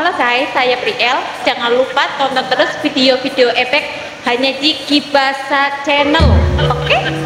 Halo guys, saya Priel. Jangan lupa tonton terus video-video efek hanya di Kibasa Channel. Oke? Okay?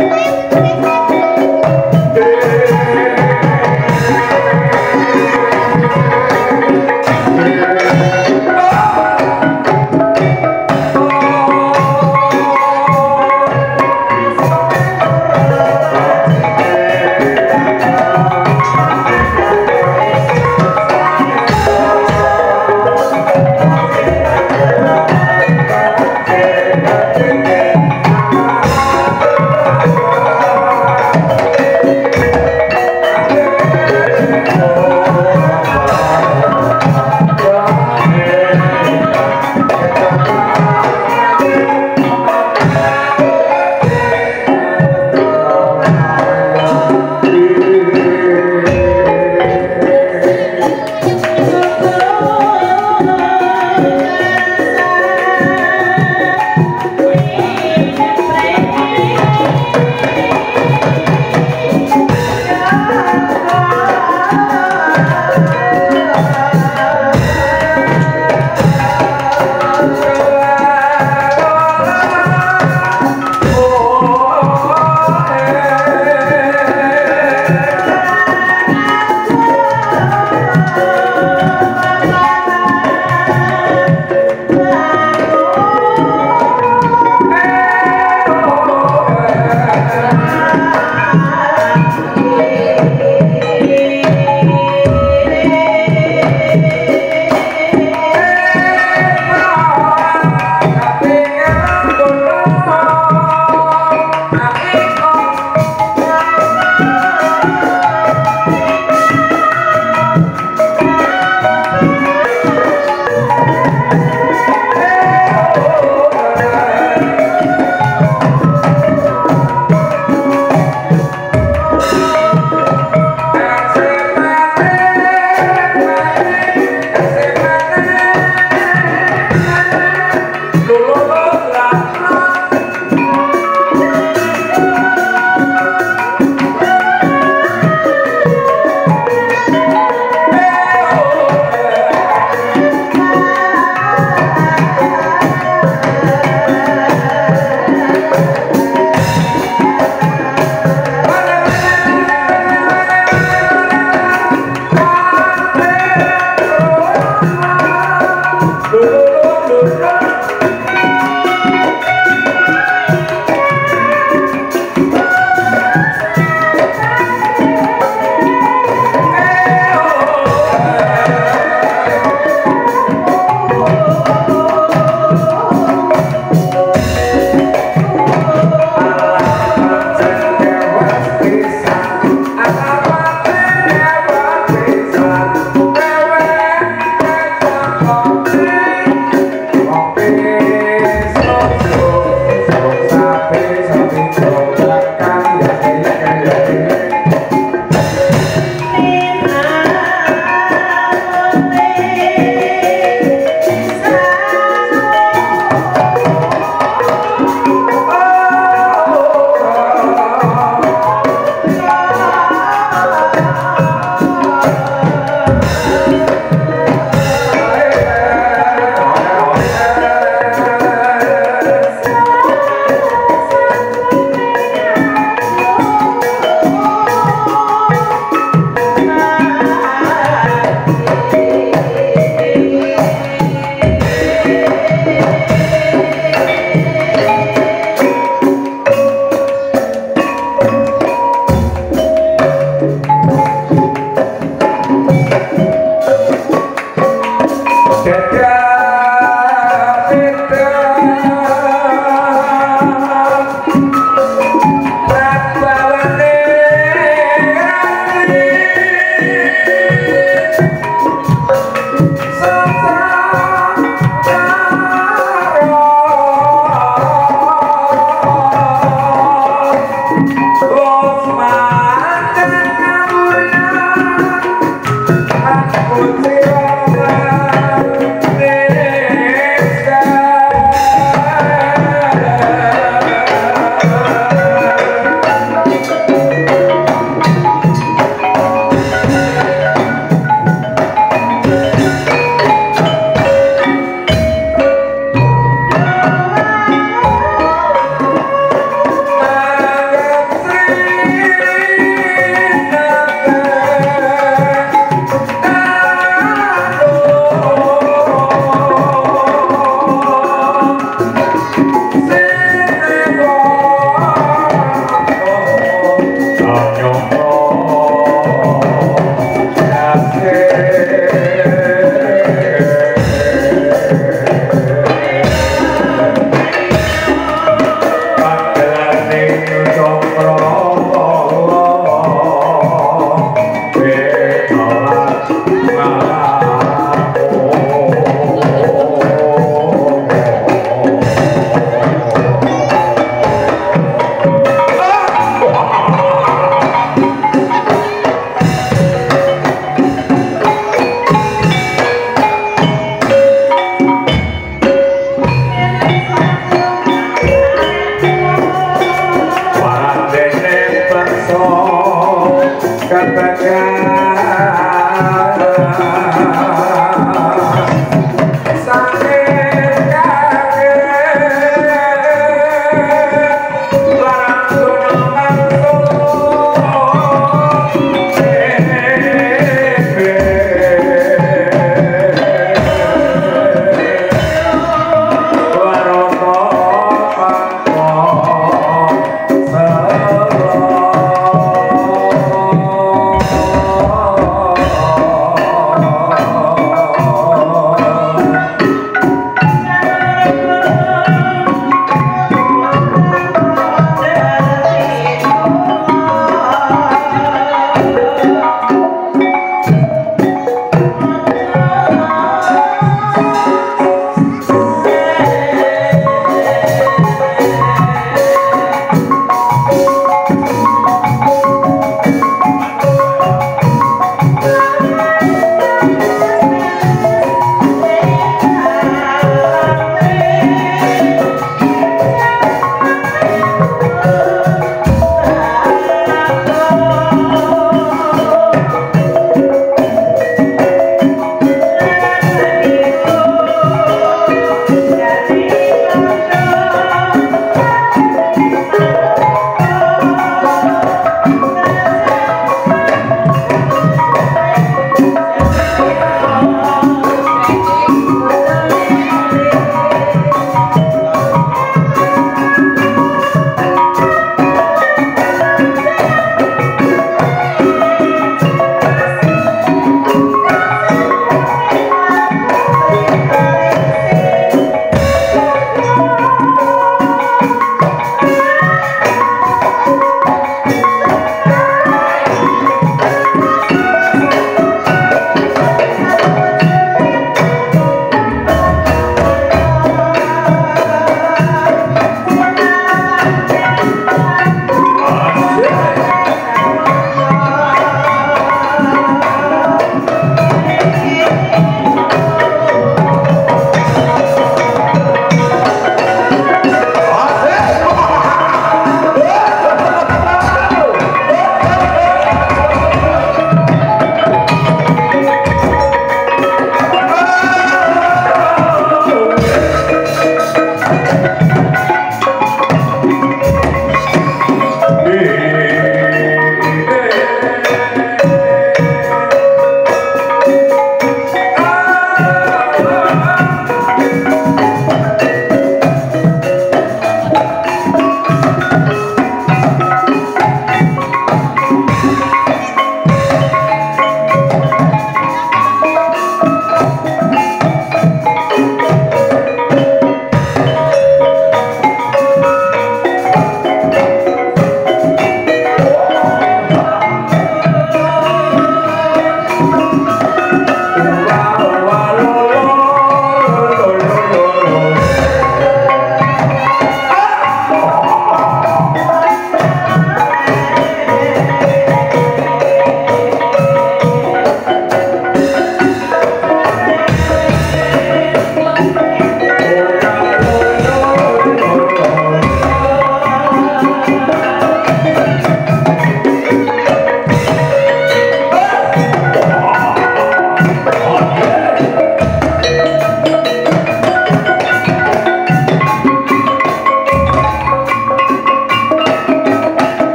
Ai,